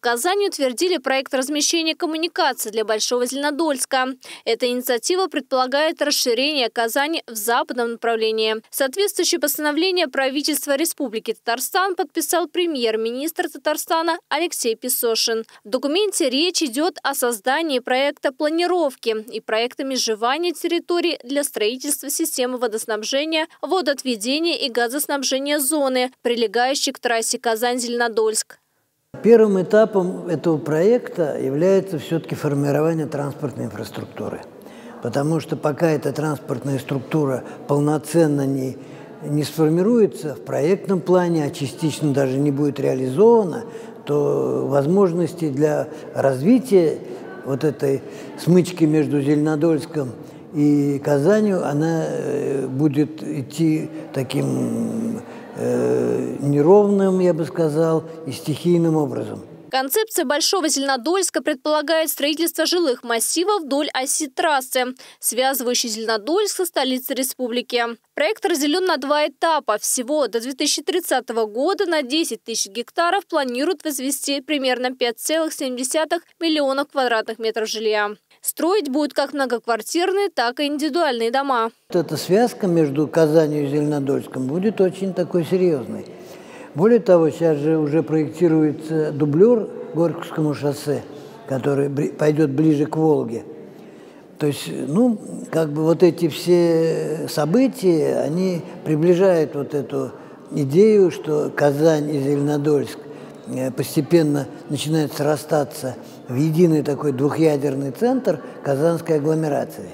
Казани утвердили проект размещения коммуникаций для Большого Зеленодольска. Эта инициатива предполагает расширение Казани в западном направлении. Соответствующее постановление правительства Республики Татарстан подписал премьер-министр Татарстана Алексей Песошин. В документе речь идет о создании проекта планировки и проекта межевания территорий для строительства системы водоснабжения, водоотведения и газоснабжения зоны, прилегающей к трассе Казань-Зеленодольск. Первым этапом этого проекта является все-таки формирование транспортной инфраструктуры. Потому что пока эта транспортная структура полноценно не, не сформируется в проектном плане, а частично даже не будет реализована, то возможности для развития вот этой смычки между Зеленодольском и Казанью, она э, будет идти таким э, неровным, я бы сказал, и стихийным образом. Концепция Большого Зеленодольска предполагает строительство жилых массивов вдоль оси трассы, связывающей Зеленодольск со столицей республики. Проект разделен на два этапа. Всего до 2030 года на 10 тысяч гектаров планируют возвести примерно 5,7 миллионов квадратных метров жилья. Строить будут как многоквартирные, так и индивидуальные дома. Эта связка между Казанью и Зеленодольском будет очень такой серьезной. Более того, сейчас же уже проектируется дублер Горьковскому шоссе, который пойдет ближе к Волге. То есть, ну, как бы вот эти все события, они приближают вот эту идею, что Казань и Зеленодольск постепенно начинают срастаться в единый такой двухъядерный центр Казанской агломерации.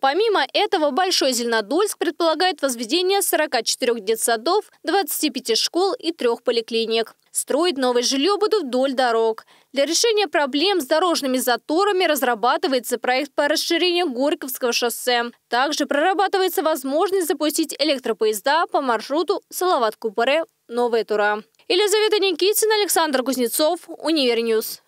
Помимо этого, Большой Зеленодольск предполагает возведение 44 детсадов, 25 школ и трех поликлиник. Строить новое жилье будут вдоль дорог. Для решения проблем с дорожными заторами разрабатывается проект по расширению Горьковского шоссе. Также прорабатывается возможность запустить электропоезда по маршруту Салават-Купаре – Новая Тура. Елизавета Никитина, Александр Кузнецов, Универньюз.